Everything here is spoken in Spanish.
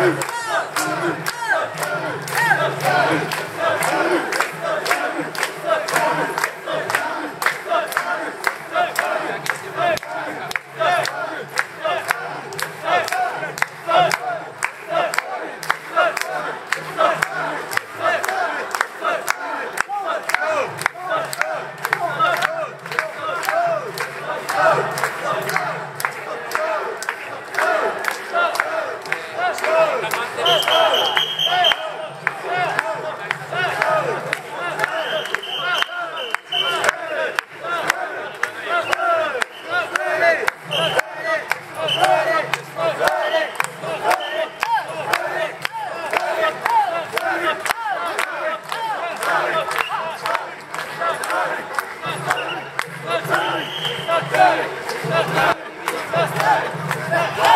Thank you. Let's go!